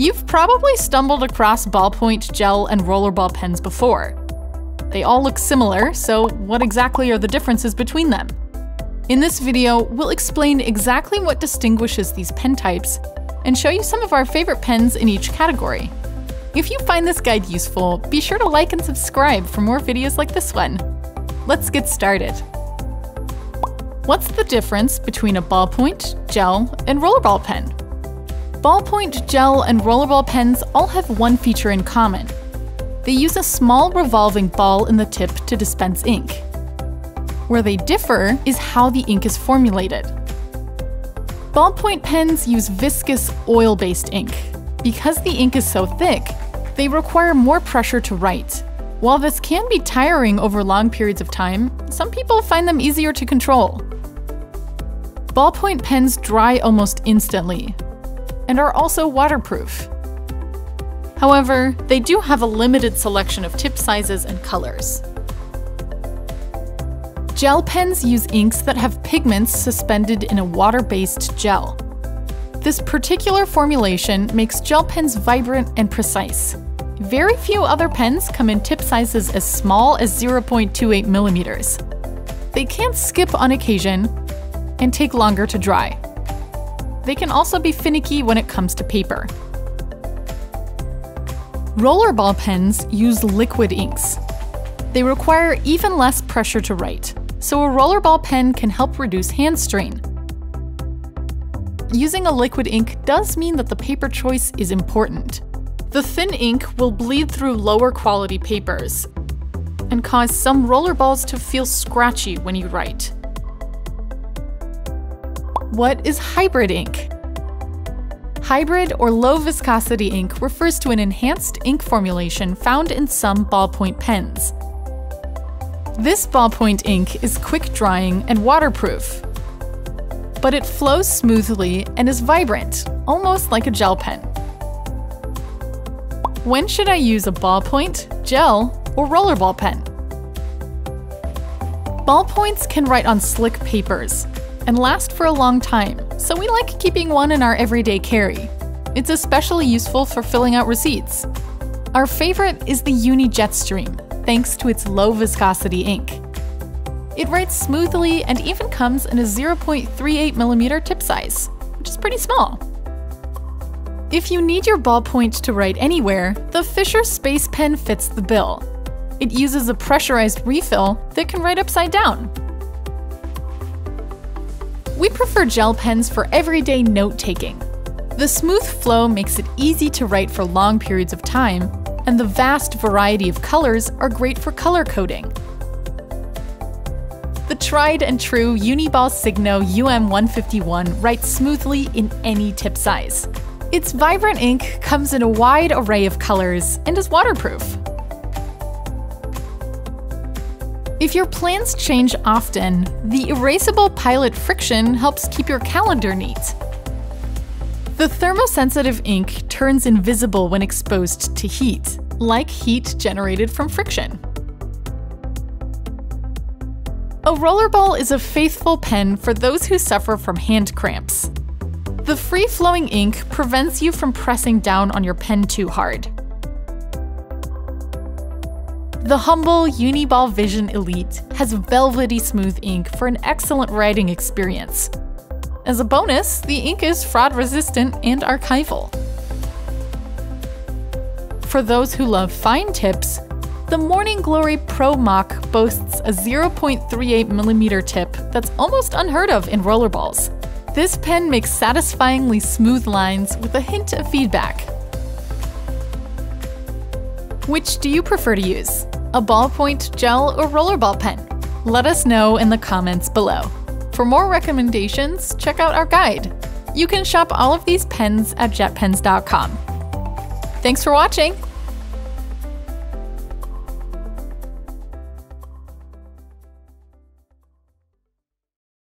You've probably stumbled across ballpoint, gel, and rollerball pens before. They all look similar, so what exactly are the differences between them? In this video, we'll explain exactly what distinguishes these pen types and show you some of our favorite pens in each category. If you find this guide useful, be sure to like and subscribe for more videos like this one. Let's get started. What's the difference between a ballpoint, gel, and rollerball pen? Ballpoint, gel, and rollerball pens all have one feature in common. They use a small revolving ball in the tip to dispense ink. Where they differ is how the ink is formulated. Ballpoint pens use viscous, oil-based ink. Because the ink is so thick, they require more pressure to write. While this can be tiring over long periods of time, some people find them easier to control. Ballpoint pens dry almost instantly, and are also waterproof. However, they do have a limited selection of tip sizes and colors. Gel pens use inks that have pigments suspended in a water-based gel. This particular formulation makes gel pens vibrant and precise. Very few other pens come in tip sizes as small as 0.28 millimeters. They can skip on occasion and take longer to dry. They can also be finicky when it comes to paper. Rollerball pens use liquid inks. They require even less pressure to write, so a rollerball pen can help reduce hand strain. Using a liquid ink does mean that the paper choice is important. The thin ink will bleed through lower quality papers and cause some rollerballs to feel scratchy when you write. What is hybrid ink? Hybrid or low viscosity ink refers to an enhanced ink formulation found in some ballpoint pens. This ballpoint ink is quick drying and waterproof, but it flows smoothly and is vibrant, almost like a gel pen. When should I use a ballpoint, gel, or rollerball pen? Ballpoints can write on slick papers, and last for a long time, so we like keeping one in our everyday carry. It's especially useful for filling out receipts. Our favorite is the Uni Jetstream, thanks to its low viscosity ink. It writes smoothly and even comes in a 0.38mm tip size, which is pretty small. If you need your ballpoint to write anywhere, the Fisher Space Pen fits the bill. It uses a pressurized refill that can write upside down, we prefer gel pens for everyday note taking. The smooth flow makes it easy to write for long periods of time, and the vast variety of colors are great for color coding. The tried and true Uniball Signo UM151 writes smoothly in any tip size. Its vibrant ink comes in a wide array of colors and is waterproof. If your plans change often, the erasable Pilot FriXion helps keep your calendar neat. The thermosensitive ink turns invisible when exposed to heat, like heat generated from friction. A rollerball is a faithful pen for those who suffer from hand cramps. The free-flowing ink prevents you from pressing down on your pen too hard. The humble Uniball Vision Elite has velvety smooth ink for an excellent writing experience. As a bonus, the ink is fraud resistant and archival. For those who love fine tips, the Morning Glory Pro Mach boasts a 0.38mm tip that's almost unheard of in rollerballs. This pen makes satisfyingly smooth lines with a hint of feedback. Which do you prefer to use? A ballpoint, gel, or rollerball pen? Let us know in the comments below. For more recommendations, check out our guide. You can shop all of these pens at jetpens.com. Thanks for watching!